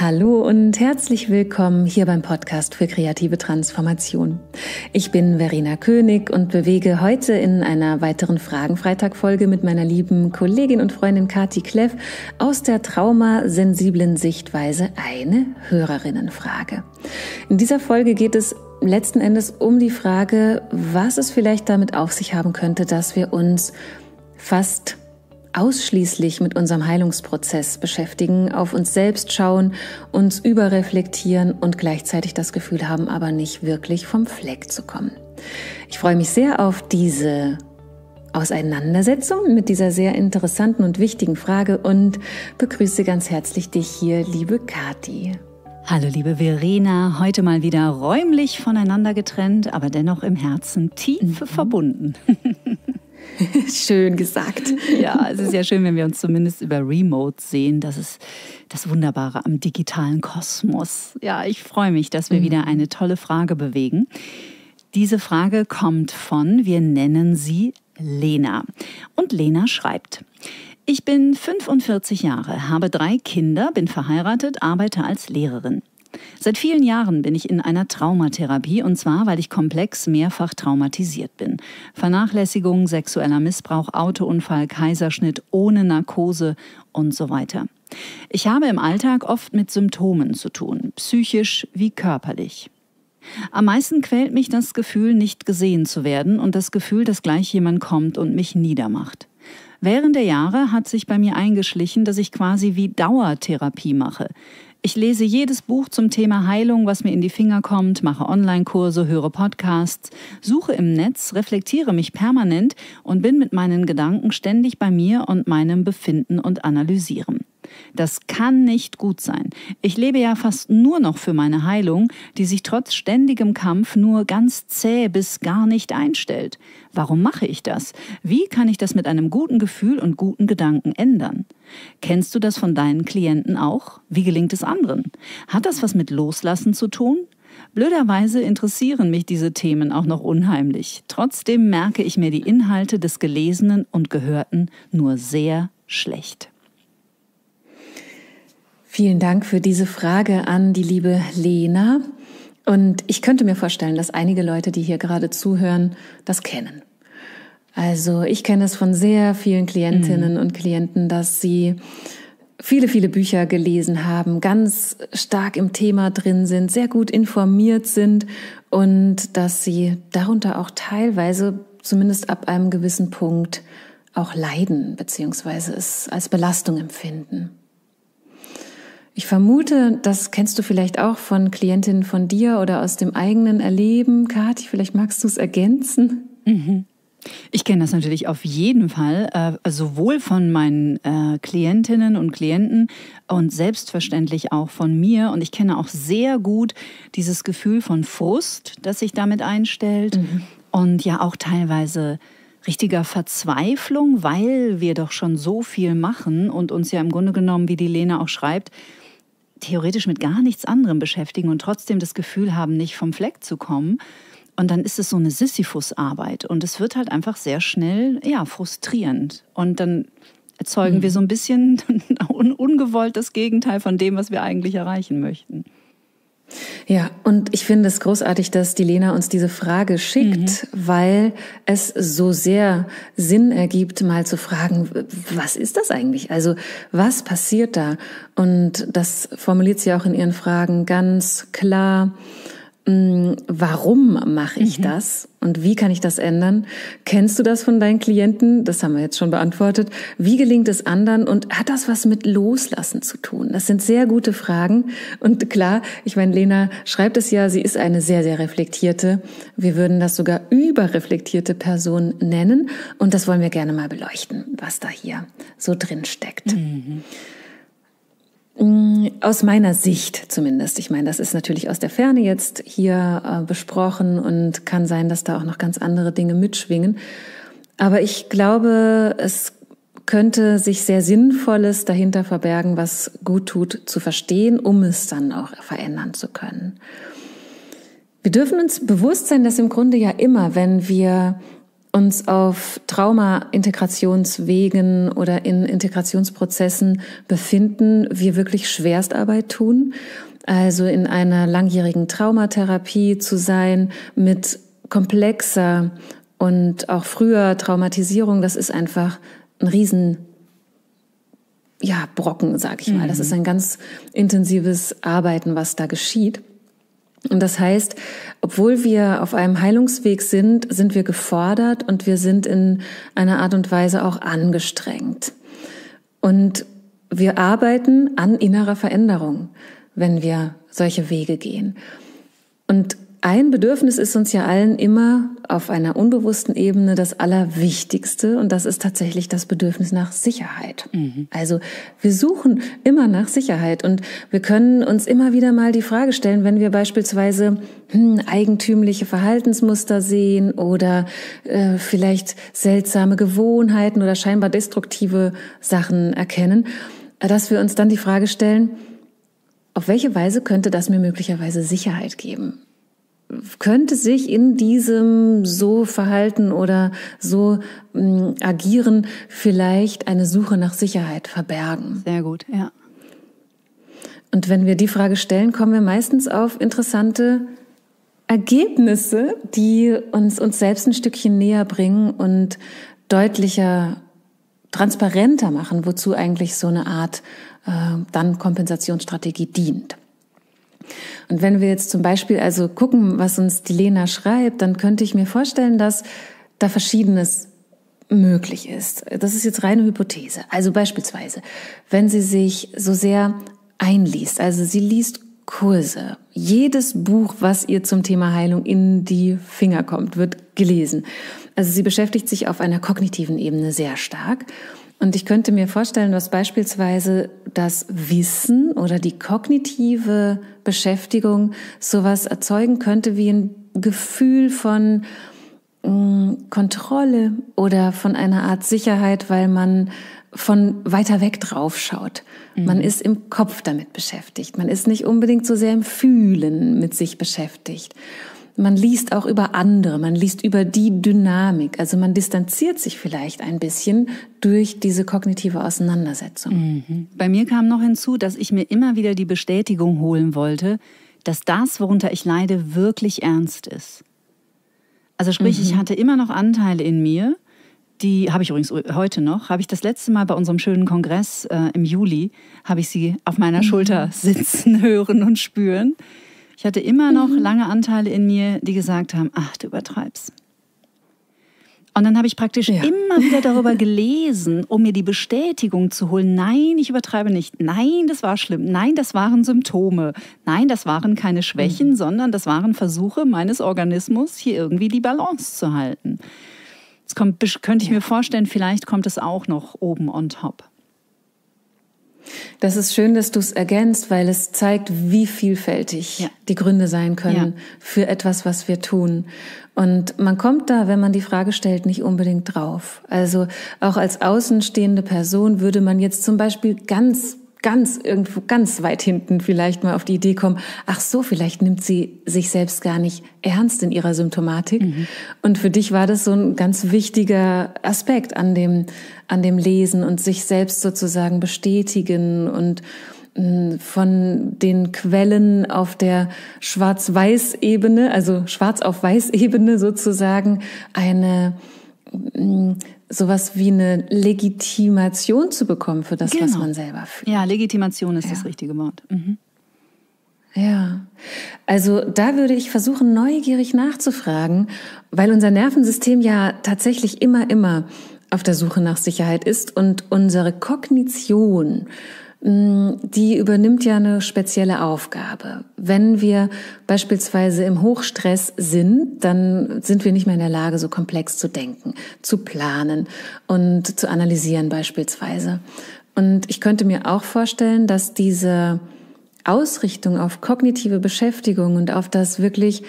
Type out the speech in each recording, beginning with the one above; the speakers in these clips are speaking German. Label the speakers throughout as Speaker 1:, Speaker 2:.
Speaker 1: Hallo und herzlich willkommen hier beim Podcast für kreative Transformation. Ich bin Verena König und bewege heute in einer weiteren Fragenfreitag-Folge mit meiner lieben Kollegin und Freundin Kati Kleff aus der traumasensiblen Sichtweise eine Hörerinnenfrage. In dieser Folge geht es letzten Endes um die Frage, was es vielleicht damit auf sich haben könnte, dass wir uns fast ausschließlich mit unserem Heilungsprozess beschäftigen, auf uns selbst schauen, uns überreflektieren und gleichzeitig das Gefühl haben, aber nicht wirklich vom Fleck zu kommen. Ich freue mich sehr auf diese Auseinandersetzung mit dieser sehr interessanten und wichtigen Frage und begrüße ganz herzlich dich hier, liebe Kati.
Speaker 2: Hallo liebe Verena, heute mal wieder räumlich voneinander getrennt, aber dennoch im Herzen tief mhm. verbunden.
Speaker 1: schön gesagt.
Speaker 2: Ja, es ist ja schön, wenn wir uns zumindest über Remote sehen. Das ist das Wunderbare am digitalen Kosmos. Ja, ich freue mich, dass wir mhm. wieder eine tolle Frage bewegen. Diese Frage kommt von, wir nennen sie Lena. Und Lena schreibt, ich bin 45 Jahre, habe drei Kinder, bin verheiratet, arbeite als Lehrerin. Seit vielen Jahren bin ich in einer Traumatherapie und zwar, weil ich komplex mehrfach traumatisiert bin. Vernachlässigung, sexueller Missbrauch, Autounfall, Kaiserschnitt ohne Narkose und so weiter. Ich habe im Alltag oft mit Symptomen zu tun, psychisch wie körperlich. Am meisten quält mich das Gefühl, nicht gesehen zu werden und das Gefühl, dass gleich jemand kommt und mich niedermacht. Während der Jahre hat sich bei mir eingeschlichen, dass ich quasi wie Dauertherapie mache. Ich lese jedes Buch zum Thema Heilung, was mir in die Finger kommt, mache Online-Kurse, höre Podcasts, suche im Netz, reflektiere mich permanent und bin mit meinen Gedanken ständig bei mir und meinem Befinden und Analysieren. Das kann nicht gut sein. Ich lebe ja fast nur noch für meine Heilung, die sich trotz ständigem Kampf nur ganz zäh bis gar nicht einstellt. Warum mache ich das? Wie kann ich das mit einem guten Gefühl und guten Gedanken ändern? Kennst du das von deinen Klienten auch? Wie gelingt es anderen? Hat das was mit Loslassen zu tun? Blöderweise interessieren mich diese Themen auch noch unheimlich. Trotzdem merke ich mir die Inhalte des Gelesenen und Gehörten nur sehr schlecht.
Speaker 1: Vielen Dank für diese Frage an die liebe Lena. Und ich könnte mir vorstellen, dass einige Leute, die hier gerade zuhören, das kennen. Also ich kenne es von sehr vielen Klientinnen mhm. und Klienten, dass sie viele, viele Bücher gelesen haben, ganz stark im Thema drin sind, sehr gut informiert sind und dass sie darunter auch teilweise, zumindest ab einem gewissen Punkt, auch leiden, beziehungsweise es als Belastung empfinden. Ich vermute, das kennst du vielleicht auch von Klientinnen von dir oder aus dem eigenen Erleben. Kathi, vielleicht magst du es ergänzen?
Speaker 2: Mhm. Ich kenne das natürlich auf jeden Fall, äh, sowohl von meinen äh, Klientinnen und Klienten und selbstverständlich auch von mir. Und ich kenne auch sehr gut dieses Gefühl von Frust, das sich damit einstellt. Mhm. Und ja auch teilweise richtiger Verzweiflung, weil wir doch schon so viel machen und uns ja im Grunde genommen, wie die Lena auch schreibt, theoretisch mit gar nichts anderem beschäftigen und trotzdem das Gefühl haben, nicht vom Fleck zu kommen. Und dann ist es so eine Sisyphus-Arbeit und es wird halt einfach sehr schnell, ja, frustrierend. Und dann erzeugen mhm. wir so ein bisschen ungewollt das Gegenteil von dem, was wir eigentlich erreichen möchten.
Speaker 1: Ja, und ich finde es großartig, dass die Lena uns diese Frage schickt, mhm. weil es so sehr Sinn ergibt, mal zu fragen, was ist das eigentlich? Also, was passiert da? Und das formuliert sie auch in ihren Fragen ganz klar warum mache ich mhm. das und wie kann ich das ändern? Kennst du das von deinen Klienten? Das haben wir jetzt schon beantwortet. Wie gelingt es anderen und hat das was mit Loslassen zu tun? Das sind sehr gute Fragen und klar, ich meine, Lena schreibt es ja, sie ist eine sehr, sehr reflektierte, wir würden das sogar überreflektierte Person nennen und das wollen wir gerne mal beleuchten, was da hier so drin steckt. Mhm. Mm, aus meiner Sicht zumindest. Ich meine, das ist natürlich aus der Ferne jetzt hier äh, besprochen und kann sein, dass da auch noch ganz andere Dinge mitschwingen. Aber ich glaube, es könnte sich sehr Sinnvolles dahinter verbergen, was gut tut zu verstehen, um es dann auch verändern zu können. Wir dürfen uns bewusst sein, dass im Grunde ja immer, wenn wir uns auf Trauma-Integrationswegen oder in Integrationsprozessen befinden, wir wirklich Schwerstarbeit tun. Also in einer langjährigen Traumatherapie zu sein mit komplexer und auch früher Traumatisierung, das ist einfach ein riesen ja, Brocken, sag ich mal. Das ist mhm. ein ganz intensives Arbeiten, was da geschieht. Und das heißt, obwohl wir auf einem Heilungsweg sind, sind wir gefordert und wir sind in einer Art und Weise auch angestrengt. Und wir arbeiten an innerer Veränderung, wenn wir solche Wege gehen. Und ein Bedürfnis ist uns ja allen immer auf einer unbewussten Ebene das Allerwichtigste und das ist tatsächlich das Bedürfnis nach Sicherheit. Mhm. Also wir suchen immer nach Sicherheit und wir können uns immer wieder mal die Frage stellen, wenn wir beispielsweise hm, eigentümliche Verhaltensmuster sehen oder äh, vielleicht seltsame Gewohnheiten oder scheinbar destruktive Sachen erkennen, dass wir uns dann die Frage stellen, auf welche Weise könnte das mir möglicherweise Sicherheit geben? Könnte sich in diesem so Verhalten oder so äh, agieren vielleicht eine Suche nach Sicherheit verbergen.
Speaker 2: Sehr gut, ja.
Speaker 1: Und wenn wir die Frage stellen, kommen wir meistens auf interessante Ergebnisse, die uns uns selbst ein Stückchen näher bringen und deutlicher, transparenter machen, wozu eigentlich so eine Art äh, dann Kompensationsstrategie dient. Und wenn wir jetzt zum Beispiel also gucken, was uns die Lena schreibt, dann könnte ich mir vorstellen, dass da Verschiedenes möglich ist. Das ist jetzt reine Hypothese. Also beispielsweise, wenn sie sich so sehr einliest, also sie liest Kurse. Jedes Buch, was ihr zum Thema Heilung in die Finger kommt, wird gelesen. Also sie beschäftigt sich auf einer kognitiven Ebene sehr stark. Und ich könnte mir vorstellen, dass beispielsweise das Wissen oder die kognitive Beschäftigung sowas erzeugen könnte wie ein Gefühl von mm, Kontrolle oder von einer Art Sicherheit, weil man von weiter weg drauf schaut. Mhm. Man ist im Kopf damit beschäftigt. Man ist nicht unbedingt so sehr im Fühlen mit sich beschäftigt man liest auch über andere, man liest über die Dynamik. Also man distanziert sich vielleicht ein bisschen durch diese kognitive Auseinandersetzung.
Speaker 2: Mhm. Bei mir kam noch hinzu, dass ich mir immer wieder die Bestätigung holen wollte, dass das, worunter ich leide, wirklich ernst ist. Also sprich, mhm. ich hatte immer noch Anteile in mir, die habe ich übrigens heute noch, habe ich das letzte Mal bei unserem schönen Kongress äh, im Juli, habe ich sie auf meiner mhm. Schulter sitzen, hören und spüren. Ich hatte immer noch mhm. lange Anteile in mir, die gesagt haben, ach, du übertreibst. Und dann habe ich praktisch ja. immer wieder darüber gelesen, um mir die Bestätigung zu holen. Nein, ich übertreibe nicht. Nein, das war schlimm. Nein, das waren Symptome. Nein, das waren keine Schwächen, mhm. sondern das waren Versuche meines Organismus, hier irgendwie die Balance zu halten. Das kommt, könnte ich ja. mir vorstellen, vielleicht kommt es auch noch oben on top.
Speaker 1: Das ist schön, dass du es ergänzt, weil es zeigt, wie vielfältig ja. die Gründe sein können ja. für etwas, was wir tun. Und man kommt da, wenn man die Frage stellt, nicht unbedingt drauf. Also auch als außenstehende Person würde man jetzt zum Beispiel ganz ganz irgendwo ganz weit hinten vielleicht mal auf die Idee kommen, ach so, vielleicht nimmt sie sich selbst gar nicht ernst in ihrer Symptomatik. Mhm. Und für dich war das so ein ganz wichtiger Aspekt an dem, an dem Lesen und sich selbst sozusagen bestätigen und mm, von den Quellen auf der Schwarz-Weiß-Ebene, also Schwarz auf Weiß-Ebene sozusagen eine mm, sowas wie eine Legitimation zu bekommen für das, genau. was man selber fühlt.
Speaker 2: Ja, Legitimation ist ja. das richtige Wort. Mhm.
Speaker 1: Ja, also da würde ich versuchen, neugierig nachzufragen, weil unser Nervensystem ja tatsächlich immer, immer auf der Suche nach Sicherheit ist und unsere Kognition die übernimmt ja eine spezielle Aufgabe. Wenn wir beispielsweise im Hochstress sind, dann sind wir nicht mehr in der Lage, so komplex zu denken, zu planen und zu analysieren beispielsweise. Und ich könnte mir auch vorstellen, dass diese Ausrichtung auf kognitive Beschäftigung und auf das wirklich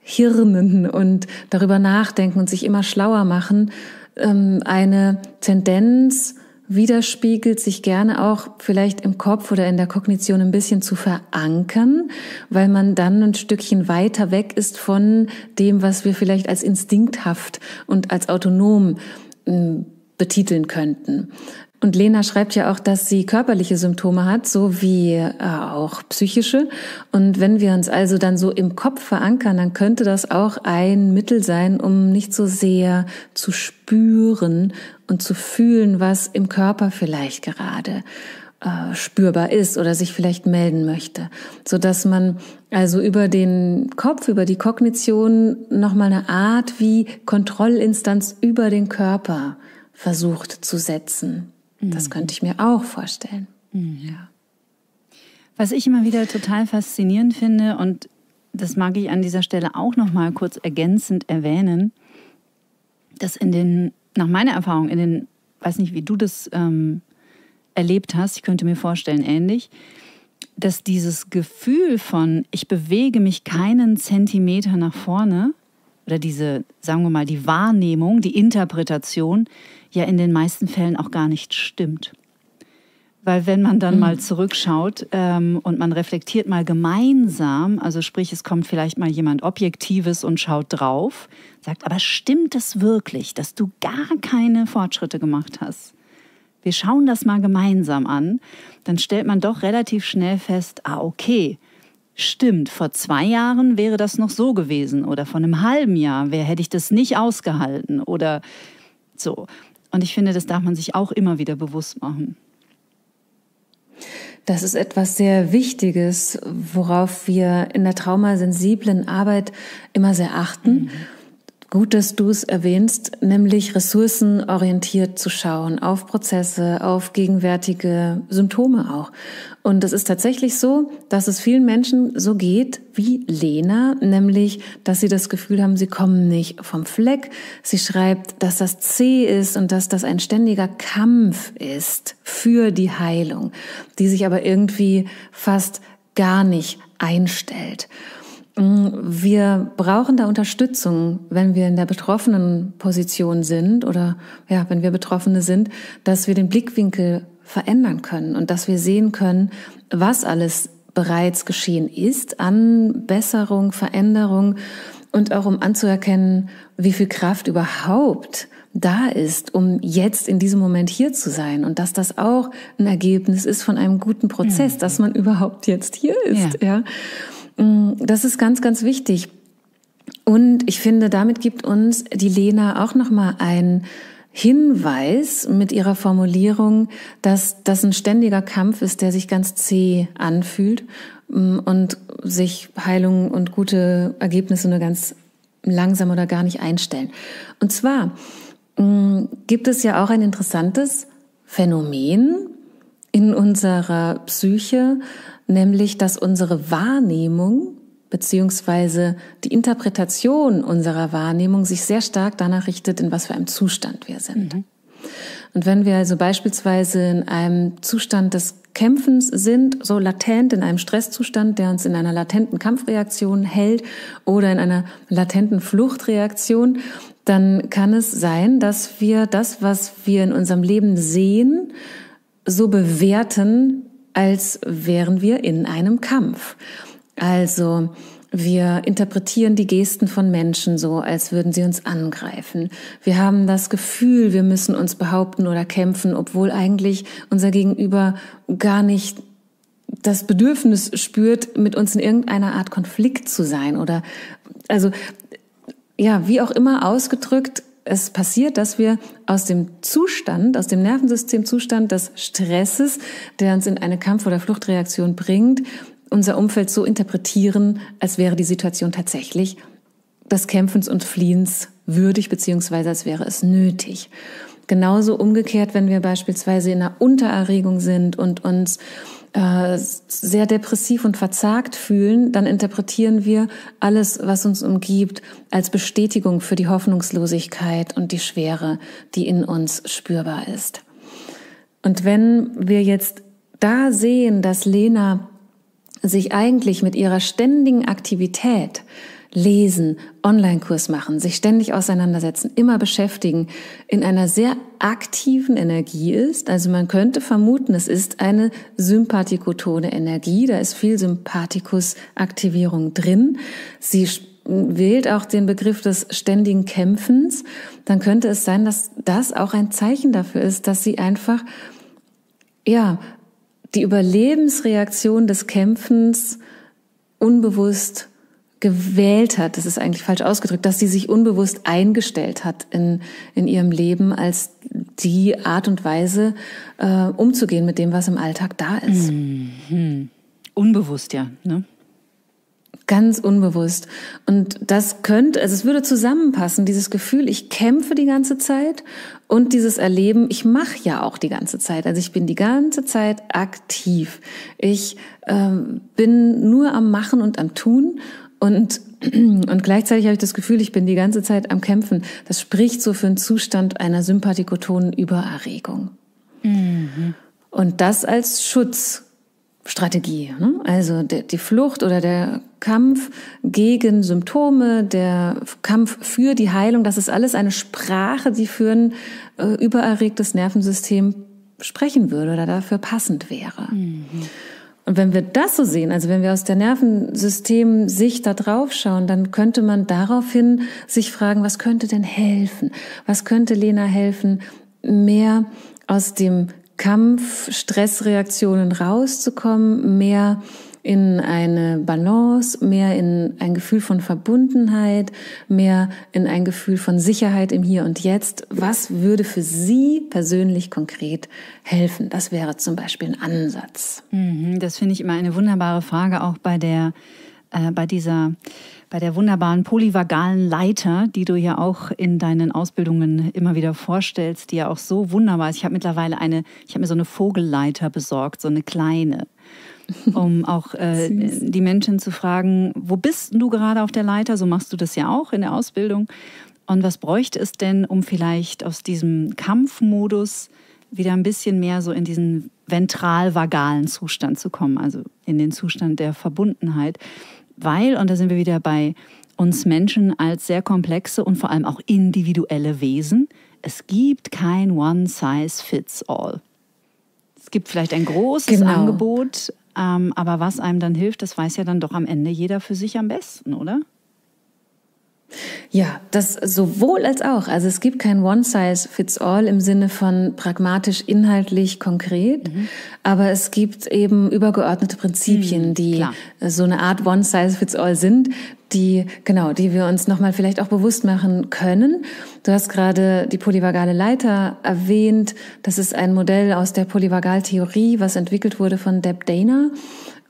Speaker 1: Hirnen und darüber nachdenken und sich immer schlauer machen, ähm, eine Tendenz widerspiegelt, sich gerne auch vielleicht im Kopf oder in der Kognition ein bisschen zu verankern, weil man dann ein Stückchen weiter weg ist von dem, was wir vielleicht als instinkthaft und als autonom hm, betiteln könnten. Und Lena schreibt ja auch, dass sie körperliche Symptome hat, so wie äh, auch psychische. Und wenn wir uns also dann so im Kopf verankern, dann könnte das auch ein Mittel sein, um nicht so sehr zu spüren und zu fühlen, was im Körper vielleicht gerade äh, spürbar ist oder sich vielleicht melden möchte, so dass man also über den Kopf, über die Kognition nochmal eine Art wie Kontrollinstanz über den Körper versucht zu setzen. Das könnte ich mir auch vorstellen. Mhm. Ja.
Speaker 2: Was ich immer wieder total faszinierend finde und das mag ich an dieser Stelle auch noch mal kurz ergänzend erwähnen, dass in den, nach meiner Erfahrung, in den, weiß nicht, wie du das ähm, erlebt hast, ich könnte mir vorstellen, ähnlich, dass dieses Gefühl von, ich bewege mich keinen Zentimeter nach vorne, oder diese, sagen wir mal, die Wahrnehmung, die Interpretation ja in den meisten Fällen auch gar nicht stimmt. Weil wenn man dann mhm. mal zurückschaut ähm, und man reflektiert mal gemeinsam, also sprich, es kommt vielleicht mal jemand Objektives und schaut drauf, sagt, aber stimmt es wirklich, dass du gar keine Fortschritte gemacht hast? Wir schauen das mal gemeinsam an, dann stellt man doch relativ schnell fest, ah okay, stimmt, vor zwei Jahren wäre das noch so gewesen oder vor einem halben Jahr wer hätte ich das nicht ausgehalten oder so. Und ich finde, das darf man sich auch immer wieder bewusst machen.
Speaker 1: Das ist etwas sehr Wichtiges, worauf wir in der traumasensiblen Arbeit immer sehr achten. Mhm. Gut, dass du es erwähnst, nämlich ressourcenorientiert zu schauen, auf Prozesse, auf gegenwärtige Symptome auch. Und es ist tatsächlich so, dass es vielen Menschen so geht wie Lena, nämlich, dass sie das Gefühl haben, sie kommen nicht vom Fleck. Sie schreibt, dass das zäh ist und dass das ein ständiger Kampf ist für die Heilung, die sich aber irgendwie fast gar nicht einstellt. Wir brauchen da Unterstützung, wenn wir in der betroffenen Position sind oder ja, wenn wir Betroffene sind, dass wir den Blickwinkel verändern können und dass wir sehen können, was alles bereits geschehen ist an Besserung, Veränderung und auch um anzuerkennen, wie viel Kraft überhaupt da ist, um jetzt in diesem Moment hier zu sein und dass das auch ein Ergebnis ist von einem guten Prozess, mhm. dass man überhaupt jetzt hier ist, ja. ja. Mm, das ist ganz, ganz wichtig. Und ich finde, damit gibt uns die Lena auch nochmal ein Hinweis mit ihrer Formulierung, dass das ein ständiger Kampf ist, der sich ganz zäh anfühlt mm, und sich Heilung und gute Ergebnisse nur ganz langsam oder gar nicht einstellen. Und zwar mm, gibt es ja auch ein interessantes Phänomen in unserer Psyche, nämlich dass unsere Wahrnehmung beziehungsweise die Interpretation unserer Wahrnehmung sich sehr stark danach richtet, in was für einem Zustand wir sind. Mhm. Und wenn wir also beispielsweise in einem Zustand des Kämpfens sind, so latent in einem Stresszustand, der uns in einer latenten Kampfreaktion hält oder in einer latenten Fluchtreaktion, dann kann es sein, dass wir das, was wir in unserem Leben sehen, so bewerten, als wären wir in einem Kampf. Also wir interpretieren die Gesten von Menschen so, als würden sie uns angreifen. Wir haben das Gefühl, wir müssen uns behaupten oder kämpfen, obwohl eigentlich unser Gegenüber gar nicht das Bedürfnis spürt, mit uns in irgendeiner Art Konflikt zu sein oder also ja, wie auch immer ausgedrückt, es passiert, dass wir aus dem Zustand, aus dem Nervensystemzustand des Stresses, der uns in eine Kampf- oder Fluchtreaktion bringt, unser Umfeld so interpretieren, als wäre die Situation tatsächlich des Kämpfens und Fliehens würdig, beziehungsweise als wäre es nötig. Genauso umgekehrt, wenn wir beispielsweise in einer Untererregung sind und uns äh, sehr depressiv und verzagt fühlen, dann interpretieren wir alles, was uns umgibt, als Bestätigung für die Hoffnungslosigkeit und die Schwere, die in uns spürbar ist. Und wenn wir jetzt da sehen, dass Lena sich eigentlich mit ihrer ständigen Aktivität lesen, Online-Kurs machen, sich ständig auseinandersetzen, immer beschäftigen, in einer sehr aktiven Energie ist. Also man könnte vermuten, es ist eine sympathikotone Energie, da ist viel Sympathikus-Aktivierung drin. Sie wählt auch den Begriff des ständigen Kämpfens, dann könnte es sein, dass das auch ein Zeichen dafür ist, dass sie einfach, ja, die Überlebensreaktion des Kämpfens unbewusst gewählt hat, das ist eigentlich falsch ausgedrückt, dass sie sich unbewusst eingestellt hat in, in ihrem Leben als die Art und Weise, äh, umzugehen mit dem, was im Alltag da ist.
Speaker 2: Mhm. Unbewusst, ja. Ne?
Speaker 1: Ganz unbewusst. Und das könnte, also es würde zusammenpassen, dieses Gefühl, ich kämpfe die ganze Zeit und dieses Erleben, ich mache ja auch die ganze Zeit. Also ich bin die ganze Zeit aktiv. Ich ähm, bin nur am Machen und am Tun und und gleichzeitig habe ich das Gefühl, ich bin die ganze Zeit am Kämpfen. Das spricht so für einen Zustand einer sympathikotonen Übererregung. Mhm. Und das als Schutz Strategie. Ne? Also der, die Flucht oder der Kampf gegen Symptome, der Kampf für die Heilung, das ist alles eine Sprache, die für ein äh, übererregtes Nervensystem sprechen würde oder dafür passend wäre. Mhm. Und wenn wir das so sehen, also wenn wir aus der Nervensystem-Sicht da drauf schauen, dann könnte man daraufhin sich fragen, was könnte denn helfen? Was könnte Lena helfen, mehr aus dem Kampf, Stressreaktionen rauszukommen, mehr in eine Balance, mehr in ein Gefühl von Verbundenheit, mehr in ein Gefühl von Sicherheit im Hier und Jetzt. Was würde für Sie persönlich konkret helfen? Das wäre zum Beispiel ein Ansatz.
Speaker 2: Mhm, das finde ich immer eine wunderbare Frage, auch bei der, äh, bei dieser bei der wunderbaren polyvagalen Leiter, die du ja auch in deinen Ausbildungen immer wieder vorstellst, die ja auch so wunderbar ist. Ich habe mittlerweile eine, ich habe mir so eine Vogelleiter besorgt, so eine kleine, um auch äh, die Menschen zu fragen, wo bist du gerade auf der Leiter? So machst du das ja auch in der Ausbildung. Und was bräuchte es denn, um vielleicht aus diesem Kampfmodus wieder ein bisschen mehr so in diesen ventral-vagalen Zustand zu kommen, also in den Zustand der Verbundenheit weil, und da sind wir wieder bei uns Menschen als sehr komplexe und vor allem auch individuelle Wesen, es gibt kein One-Size-Fits-All. Es gibt vielleicht ein großes genau. Angebot, ähm, aber was einem dann hilft, das weiß ja dann doch am Ende jeder für sich am besten, oder?
Speaker 1: Ja, das sowohl als auch. Also es gibt kein One-Size-Fits-All im Sinne von pragmatisch, inhaltlich, konkret, mhm. aber es gibt eben übergeordnete Prinzipien, mhm, die klar. so eine Art One-Size-Fits-All sind, die genau, die wir uns nochmal vielleicht auch bewusst machen können. Du hast gerade die polyvagale Leiter erwähnt. Das ist ein Modell aus der Polyvagaltheorie, was entwickelt wurde von Deb Dana.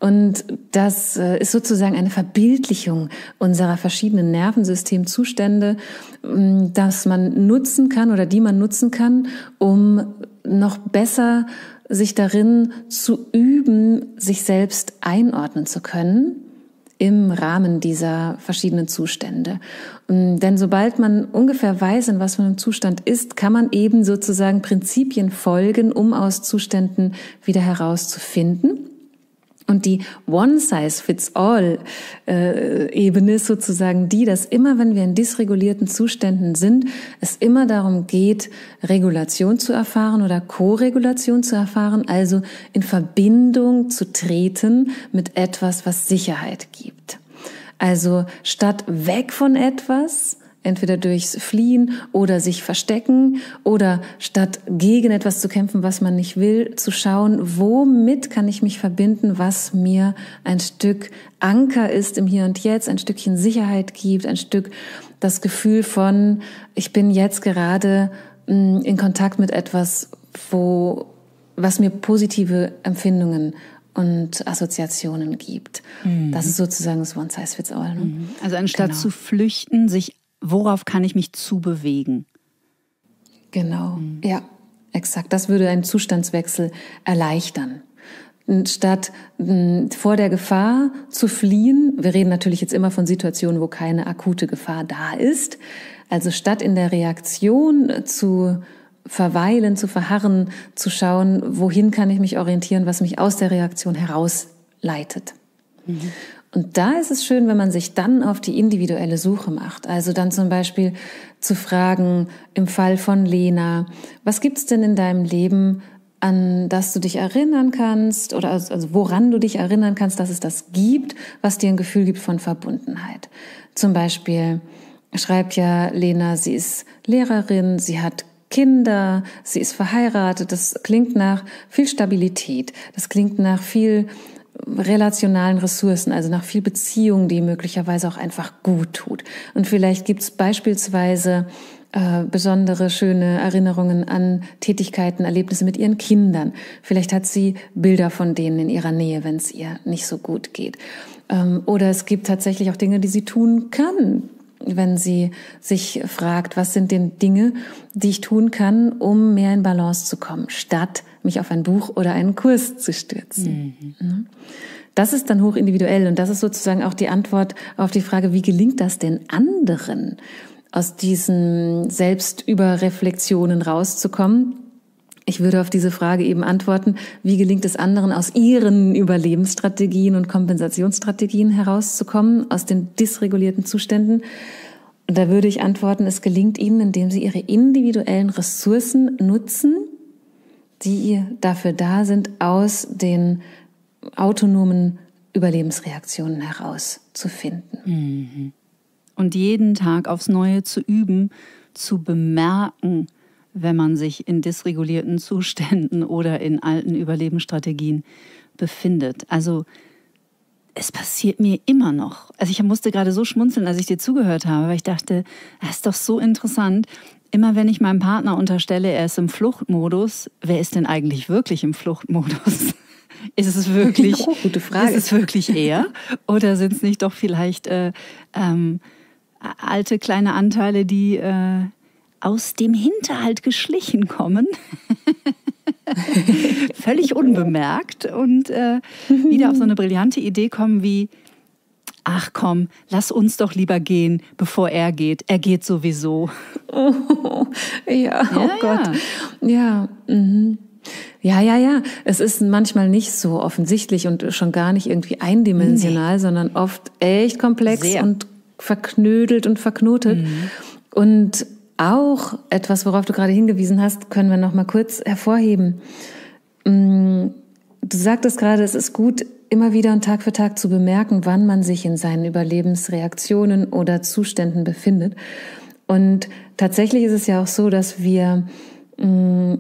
Speaker 1: Und das äh, ist sozusagen eine Verbildlichung unserer verschiedenen Nervensystemzustände, mm, dass man nutzen kann oder die man nutzen kann, um noch besser sich darin zu üben, sich selbst einordnen zu können im Rahmen dieser verschiedenen Zustände. Denn sobald man ungefähr weiß, in was für einem Zustand ist, kann man eben sozusagen Prinzipien folgen, um aus Zuständen wieder herauszufinden. Und die One-Size-Fits-All-Ebene ist sozusagen die, dass immer, wenn wir in dysregulierten Zuständen sind, es immer darum geht, Regulation zu erfahren oder Co-Regulation zu erfahren, also in Verbindung zu treten mit etwas, was Sicherheit gibt. Also statt weg von etwas, entweder durchs Fliehen oder sich verstecken oder statt gegen etwas zu kämpfen, was man nicht will, zu schauen, womit kann ich mich verbinden, was mir ein Stück Anker ist im Hier und Jetzt, ein Stückchen Sicherheit gibt, ein Stück das Gefühl von, ich bin jetzt gerade mm, in Kontakt mit etwas, wo, was mir positive Empfindungen und Assoziationen gibt. Mhm. Das ist sozusagen das One Size Fits All. Ne? Mhm.
Speaker 2: Also anstatt genau. zu flüchten, sich worauf kann ich mich zubewegen?
Speaker 1: Genau, mhm. ja, exakt. Das würde einen Zustandswechsel erleichtern. Statt vor der Gefahr zu fliehen, wir reden natürlich jetzt immer von Situationen, wo keine akute Gefahr da ist, also statt in der Reaktion zu verweilen, zu verharren, zu schauen, wohin kann ich mich orientieren, was mich aus der Reaktion herausleitet. Mhm. Und da ist es schön, wenn man sich dann auf die individuelle Suche macht. Also dann zum Beispiel zu fragen, im Fall von Lena, was gibt's denn in deinem Leben, an das du dich erinnern kannst oder also, also woran du dich erinnern kannst, dass es das gibt, was dir ein Gefühl gibt von Verbundenheit. Zum Beispiel schreibt ja Lena, sie ist Lehrerin, sie hat Kinder, sie ist verheiratet. Das klingt nach viel Stabilität. Das klingt nach viel relationalen Ressourcen, also nach viel Beziehung, die möglicherweise auch einfach gut tut. Und vielleicht gibt es beispielsweise äh, besondere schöne Erinnerungen an Tätigkeiten, Erlebnisse mit ihren Kindern. Vielleicht hat sie Bilder von denen in ihrer Nähe, wenn es ihr nicht so gut geht. Ähm, oder es gibt tatsächlich auch Dinge, die sie tun kann, wenn sie sich fragt, was sind denn Dinge, die ich tun kann, um mehr in Balance zu kommen, statt mich auf ein Buch oder einen Kurs zu stürzen. Mhm. Ne? Das ist dann hochindividuell und das ist sozusagen auch die Antwort auf die Frage, wie gelingt das denn anderen, aus diesen Selbstüberreflexionen rauszukommen? Ich würde auf diese Frage eben antworten, wie gelingt es anderen, aus ihren Überlebensstrategien und Kompensationsstrategien herauszukommen, aus den dysregulierten Zuständen? Und da würde ich antworten, es gelingt ihnen, indem sie ihre individuellen Ressourcen nutzen, die dafür da sind, aus den autonomen Überlebensreaktionen herauszufinden.
Speaker 2: Mhm. Und jeden Tag aufs Neue zu üben, zu bemerken, wenn man sich in dysregulierten Zuständen oder in alten Überlebensstrategien befindet. Also es passiert mir immer noch. Also ich musste gerade so schmunzeln, als ich dir zugehört habe, weil ich dachte, das ist doch so interessant. Immer wenn ich meinem Partner unterstelle, er ist im Fluchtmodus, wer ist denn eigentlich wirklich im Fluchtmodus? Ist es wirklich?
Speaker 1: Oh, gute Frage.
Speaker 2: Ist es wirklich er? Oder sind es nicht doch vielleicht äh, ähm, alte kleine Anteile, die äh, aus dem Hinterhalt geschlichen kommen. Völlig unbemerkt und äh, wieder auf so eine brillante Idee kommen wie, ach komm, lass uns doch lieber gehen, bevor er geht. Er geht sowieso.
Speaker 1: Oh, ja, oh ja, Gott. Ja, ja. Mhm. Ja, ja, ja. Es ist manchmal nicht so offensichtlich und schon gar nicht irgendwie eindimensional, nee. sondern oft echt komplex Sehr. und verknödelt und verknotet. Mhm. Und auch etwas, worauf du gerade hingewiesen hast, können wir noch mal kurz hervorheben. Mm, du sagtest gerade, es ist gut, immer wieder und Tag für Tag zu bemerken, wann man sich in seinen Überlebensreaktionen oder Zuständen befindet. Und tatsächlich ist es ja auch so, dass wir mm,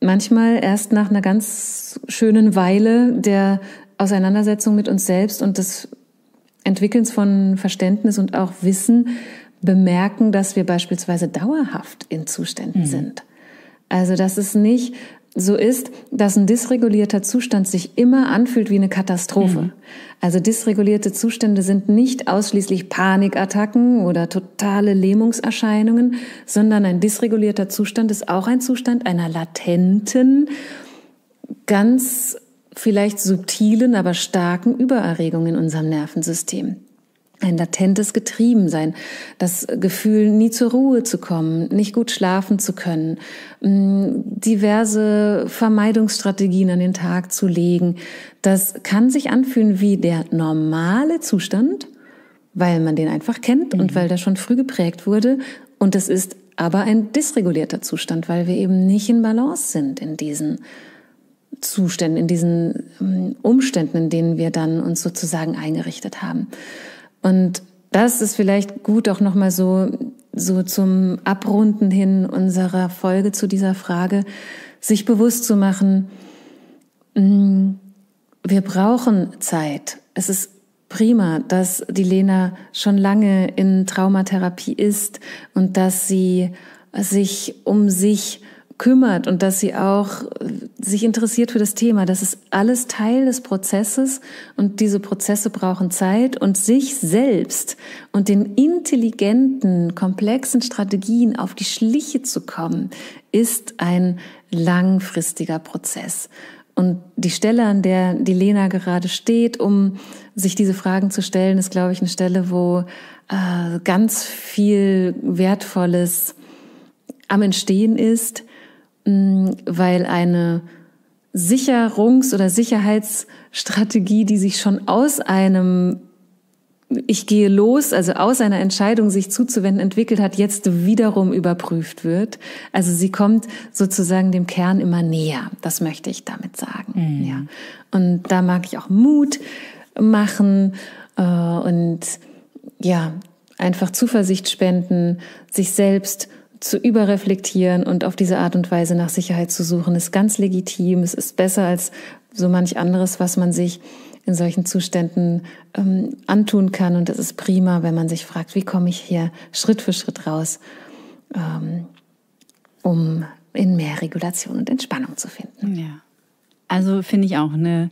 Speaker 1: manchmal erst nach einer ganz schönen Weile der Auseinandersetzung mit uns selbst und des Entwickelns von Verständnis und auch Wissen bemerken, dass wir beispielsweise dauerhaft in Zuständen mhm. sind. Also, dass es nicht so ist, dass ein dysregulierter Zustand sich immer anfühlt wie eine Katastrophe. Mhm. Also dysregulierte Zustände sind nicht ausschließlich Panikattacken oder totale Lähmungserscheinungen, sondern ein dysregulierter Zustand ist auch ein Zustand einer latenten, ganz vielleicht subtilen, aber starken Übererregung in unserem Nervensystem ein latentes Getriebensein, das Gefühl, nie zur Ruhe zu kommen, nicht gut schlafen zu können, mm, diverse Vermeidungsstrategien an den Tag zu legen. Das kann sich anfühlen wie der normale Zustand, weil man den einfach kennt mhm. und weil der schon früh geprägt wurde. Und es ist aber ein dysregulierter Zustand, weil wir eben nicht in Balance sind in diesen Zuständen, in diesen mm, Umständen, in denen wir dann uns sozusagen eingerichtet haben. Und das ist vielleicht gut auch nochmal so, so zum Abrunden hin unserer Folge zu dieser Frage, sich bewusst zu machen, mm, wir brauchen Zeit. Es ist prima, dass die Lena schon lange in Traumatherapie ist und dass sie sich um sich kümmert und dass sie auch sich interessiert für das Thema. Das ist alles Teil des Prozesses und diese Prozesse brauchen Zeit und sich selbst und den intelligenten, komplexen Strategien auf die Schliche zu kommen, ist ein langfristiger Prozess. Und die Stelle, an der die Lena gerade steht, um sich diese Fragen zu stellen, ist, glaube ich, eine Stelle, wo äh, ganz viel Wertvolles am Entstehen ist weil eine Sicherungs- oder Sicherheitsstrategie, die sich schon aus einem ich gehe los, also aus einer Entscheidung sich zuzuwenden entwickelt hat, jetzt wiederum überprüft wird. Also sie kommt sozusagen dem Kern immer näher. Das möchte ich damit sagen. Mhm. Ja. Und da mag ich auch Mut machen äh, und ja, einfach Zuversicht spenden, sich selbst zu überreflektieren und auf diese Art und Weise nach Sicherheit zu suchen, ist ganz legitim. Es ist besser als so manch anderes, was man sich in solchen Zuständen ähm, antun kann. Und es ist prima, wenn man sich fragt, wie komme ich hier Schritt für Schritt raus, ähm, um in mehr Regulation und Entspannung zu finden.
Speaker 2: Ja. Also finde ich auch eine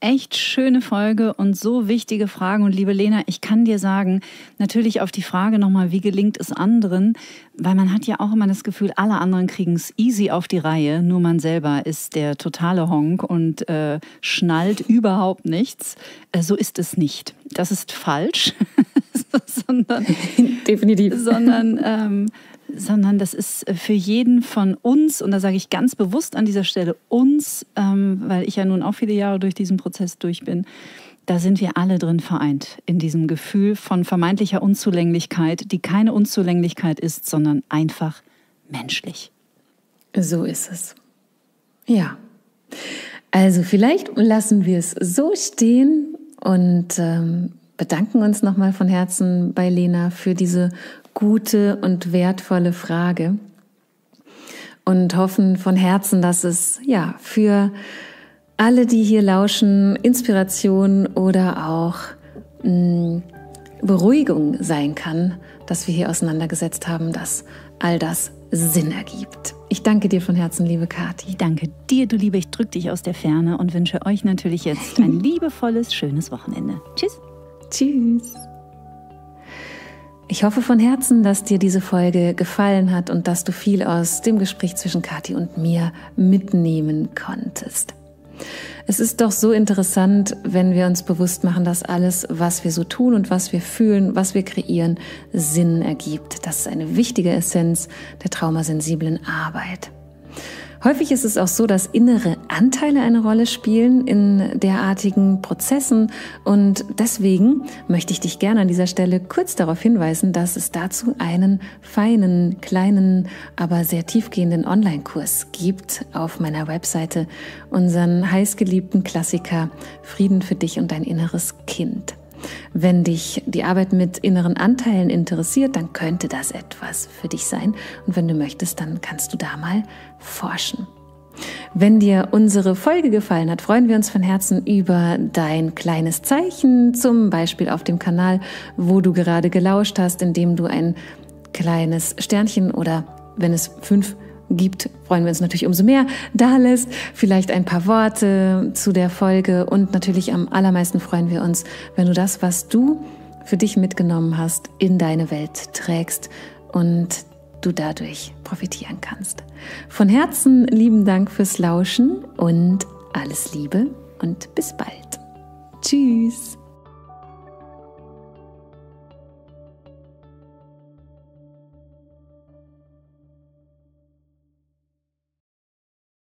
Speaker 2: echt schöne Folge und so wichtige Fragen. Und liebe Lena, ich kann dir sagen, natürlich auf die Frage nochmal, wie gelingt es anderen, weil man hat ja auch immer das Gefühl, alle anderen kriegen es easy auf die Reihe, nur man selber ist der totale Honk und äh, schnallt überhaupt nichts. Äh, so ist es nicht. Das ist falsch. sondern,
Speaker 1: Definitiv.
Speaker 2: Sondern ähm, sondern das ist äh, für jeden von uns, und da sage ich ganz bewusst an dieser Stelle uns, ähm, weil ich ja nun auch viele Jahre durch diesen Prozess durch bin, da sind wir alle drin vereint, in diesem Gefühl von vermeintlicher Unzulänglichkeit, die keine Unzulänglichkeit ist, sondern einfach menschlich.
Speaker 1: So ist es. Ja. Also vielleicht lassen wir es so stehen und ähm, bedanken uns nochmal von Herzen bei Lena für diese gute und wertvolle Frage und hoffen von Herzen, dass es ja für alle, die hier lauschen, Inspiration oder auch mh, mm, Beruhigung sein kann, dass wir hier auseinandergesetzt haben, dass all das Sinn ergibt. Ich danke dir von Herzen, liebe Kathi.
Speaker 2: Ich danke dir, du Liebe. Ich drücke dich aus der Ferne und wünsche euch natürlich jetzt ein liebevolles, schönes Wochenende. Tschüss.
Speaker 1: Tschüss. Ich hoffe von Herzen, dass dir diese Folge gefallen hat und dass du viel aus dem Gespräch zwischen Kathi und mir mitnehmen konntest. Es ist doch so interessant, wenn wir uns bewusst machen, dass alles, was wir so tun und was wir fühlen, was wir kreieren, Sinn ergibt. Das ist eine wichtige Essenz der traumasensiblen Arbeit. Häufig ist es auch so, dass innere Anteile eine Rolle spielen in derartigen Prozessen und deswegen möchte ich dich gerne an dieser Stelle kurz darauf hinweisen, dass es dazu einen feinen, kleinen, aber sehr tiefgehenden Online-Kurs gibt auf meiner Webseite, unseren heißgeliebten Klassiker Frieden für dich und dein inneres Kind. Wenn dich die Arbeit mit inneren Anteilen interessiert, dann könnte das etwas für dich sein. Und wenn du möchtest, dann kannst du da mal forschen. Wenn dir unsere Folge gefallen hat, freuen wir uns von Herzen über dein kleines Zeichen, zum Beispiel auf dem Kanal, wo du gerade gelauscht hast, indem du ein kleines Sternchen oder wenn es fünf gibt, freuen wir uns natürlich umso mehr. Da lässt vielleicht ein paar Worte zu der Folge und natürlich am allermeisten freuen wir uns, wenn du das, was du für dich mitgenommen hast, in deine Welt trägst und du dadurch profitieren kannst. Von Herzen lieben Dank fürs Lauschen und alles Liebe und bis bald. Tschüss.